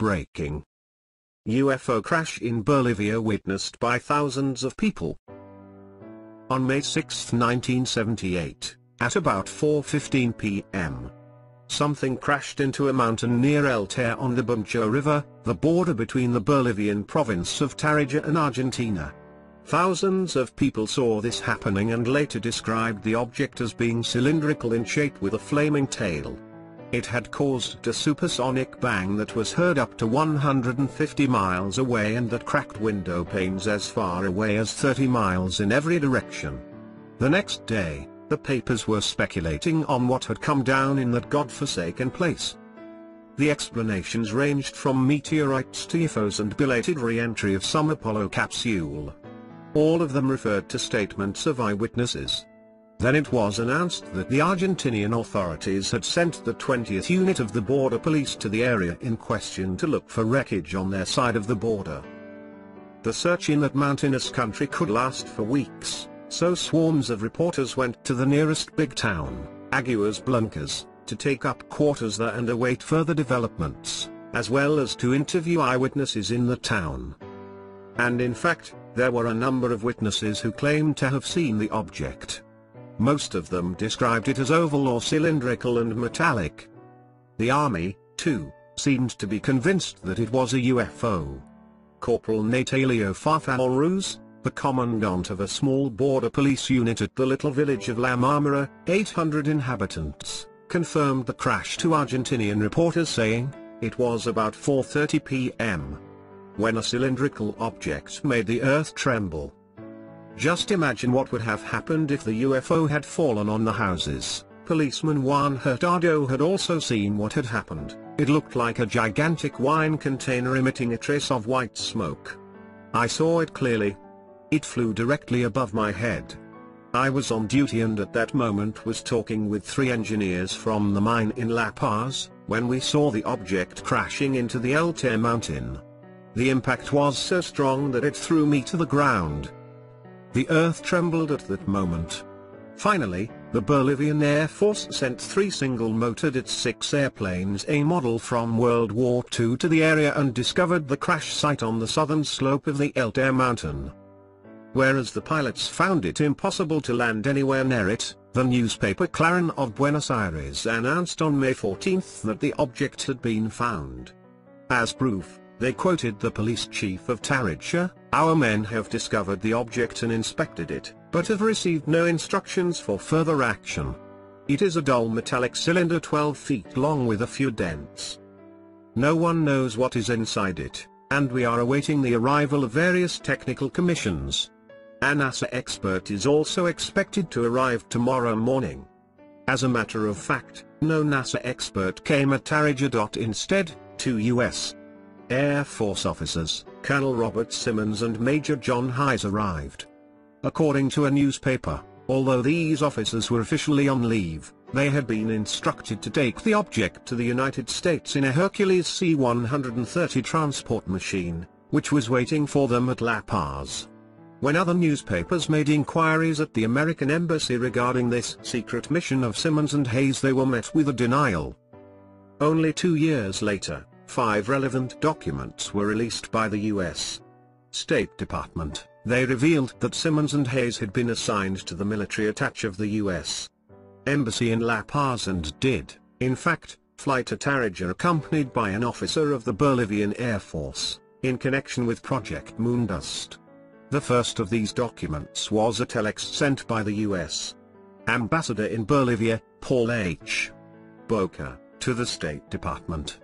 breaking. UFO crash in Bolivia witnessed by thousands of people. On May 6, 1978, at about 4.15 p.m., something crashed into a mountain near El Taire on the Buncho River, the border between the Bolivian province of Tarija and Argentina. Thousands of people saw this happening and later described the object as being cylindrical in shape with a flaming tail. It had caused a supersonic bang that was heard up to 150 miles away and that cracked window panes as far away as 30 miles in every direction. The next day, the papers were speculating on what had come down in that godforsaken place. The explanations ranged from meteorites to UFOs and belated re-entry of some Apollo capsule. All of them referred to statements of eyewitnesses. Then it was announced that the Argentinian authorities had sent the 20th unit of the border police to the area in question to look for wreckage on their side of the border. The search in that mountainous country could last for weeks, so swarms of reporters went to the nearest big town, Aguas Blancas, to take up quarters there and await further developments, as well as to interview eyewitnesses in the town. And in fact, there were a number of witnesses who claimed to have seen the object. Most of them described it as oval or cylindrical and metallic. The army, too, seemed to be convinced that it was a UFO. Corporal Natalio Farfalruz, the commandant of a small border police unit at the little village of La Marmora, 800 inhabitants, confirmed the crash to Argentinian reporters saying, it was about 4.30 p.m when a cylindrical object made the earth tremble. Just imagine what would have happened if the UFO had fallen on the houses. Policeman Juan Hurtado had also seen what had happened. It looked like a gigantic wine container emitting a trace of white smoke. I saw it clearly. It flew directly above my head. I was on duty and at that moment was talking with three engineers from the mine in La Paz, when we saw the object crashing into the El Taire mountain. The impact was so strong that it threw me to the ground. The earth trembled at that moment. Finally, the Bolivian Air Force sent three single-motored ITS-6 airplanes A model from World War II to the area and discovered the crash site on the southern slope of the El Taire mountain. Whereas the pilots found it impossible to land anywhere near it, the newspaper Clarín of Buenos Aires announced on May 14 that the object had been found. As proof, they quoted the police chief of Tarija, our men have discovered the object and inspected it, but have received no instructions for further action. It is a dull metallic cylinder 12 feet long with a few dents. No one knows what is inside it, and we are awaiting the arrival of various technical commissions. A NASA expert is also expected to arrive tomorrow morning. As a matter of fact, no NASA expert came at Tarija. Instead, two U.S. Air Force officers, Colonel Robert Simmons and Major John Hayes arrived. According to a newspaper, although these officers were officially on leave, they had been instructed to take the object to the United States in a Hercules C-130 transport machine, which was waiting for them at La Paz. When other newspapers made inquiries at the American Embassy regarding this secret mission of Simmons and Hayes they were met with a denial. Only two years later, Five relevant documents were released by the U.S. State Department. They revealed that Simmons and Hayes had been assigned to the military attache of the U.S. Embassy in La Paz and did, in fact, fly to Tarija accompanied by an officer of the Bolivian Air Force, in connection with Project Moondust. The first of these documents was a telex sent by the U.S. Ambassador in Bolivia, Paul H. Boeker, to the State Department.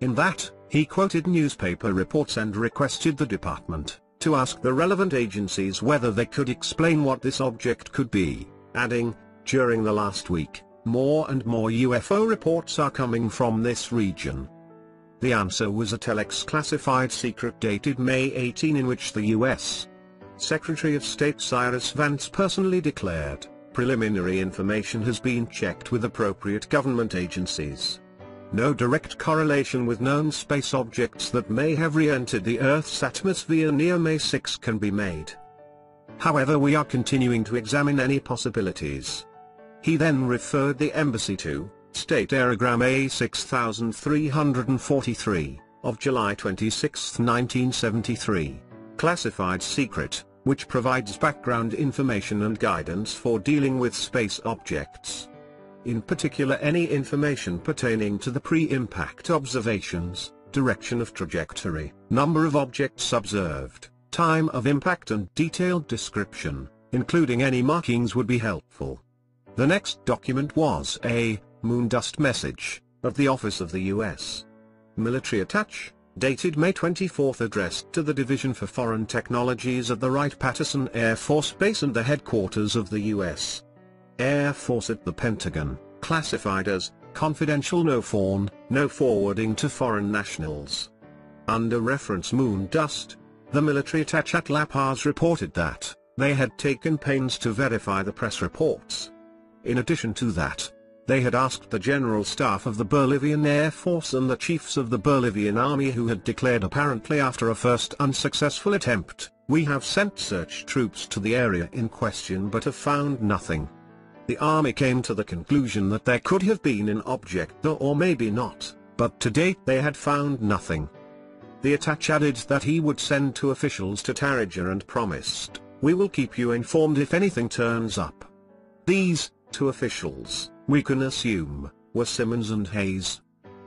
In that, he quoted newspaper reports and requested the department to ask the relevant agencies whether they could explain what this object could be, adding, during the last week, more and more UFO reports are coming from this region. The answer was a telex classified secret dated May 18 in which the U.S. Secretary of State Cyrus Vance personally declared, preliminary information has been checked with appropriate government agencies. No direct correlation with known space objects that may have re-entered the Earth's atmosphere near May 6 can be made. However we are continuing to examine any possibilities. He then referred the embassy to, State Aerogram A6343, of July 26, 1973. Classified Secret, which provides background information and guidance for dealing with space objects. In particular any information pertaining to the pre-impact observations, direction of trajectory, number of objects observed, time of impact and detailed description, including any markings would be helpful. The next document was a moon dust message of the Office of the U.S. Military Attach, dated May 24 addressed to the Division for Foreign Technologies at the Wright-Patterson Air Force Base and the headquarters of the U.S. Air Force at the Pentagon, classified as confidential NOFORN, no forwarding to foreign nationals. Under reference moon dust, the military attache at La Paz reported that, they had taken pains to verify the press reports. In addition to that, they had asked the general staff of the Bolivian Air Force and the chiefs of the Bolivian Army who had declared apparently after a first unsuccessful attempt, we have sent search troops to the area in question but have found nothing. The army came to the conclusion that there could have been an object or maybe not, but to date they had found nothing. The attach added that he would send two officials to Tarija and promised, we will keep you informed if anything turns up. These, two officials, we can assume, were Simmons and Hayes.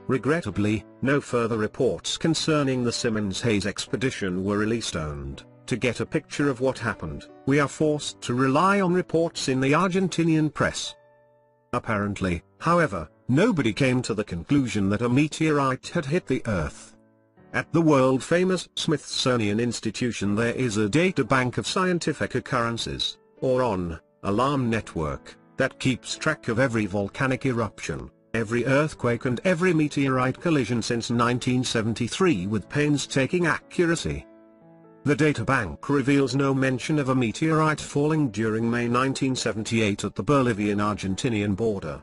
Regrettably, no further reports concerning the Simmons-Hayes expedition were released and, to get a picture of what happened, we are forced to rely on reports in the Argentinian press. Apparently, however, nobody came to the conclusion that a meteorite had hit the Earth. At the world-famous Smithsonian Institution there is a data bank of scientific occurrences, or ON, alarm network, that keeps track of every volcanic eruption, every earthquake and every meteorite collision since 1973 with painstaking accuracy. The databank reveals no mention of a meteorite falling during May 1978 at the Bolivian-Argentinian border.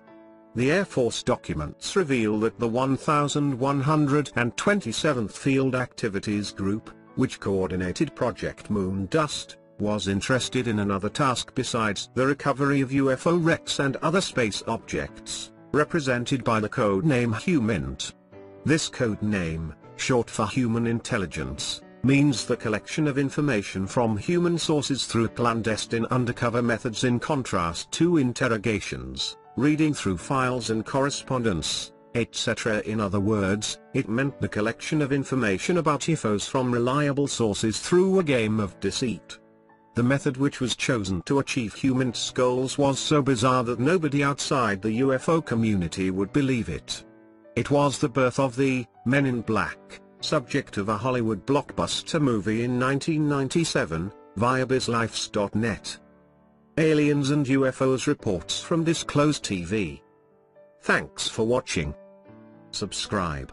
The Air Force documents reveal that the 1127th Field Activities Group, which coordinated Project Moon Dust, was interested in another task besides the recovery of UFO wrecks and other space objects, represented by the code name HUMINT. This code name, short for Human Intelligence, means the collection of information from human sources through clandestine undercover methods in contrast to interrogations, reading through files and correspondence, etc. In other words, it meant the collection of information about UFOs from reliable sources through a game of deceit. The method which was chosen to achieve HUMINT's goals was so bizarre that nobody outside the UFO community would believe it. It was the birth of the Men in Black, subject of a Hollywood blockbuster movie in 1997, via bizlifes.net. Aliens and UFOs reports from Disclosed TV. Thanks for watching. Subscribe.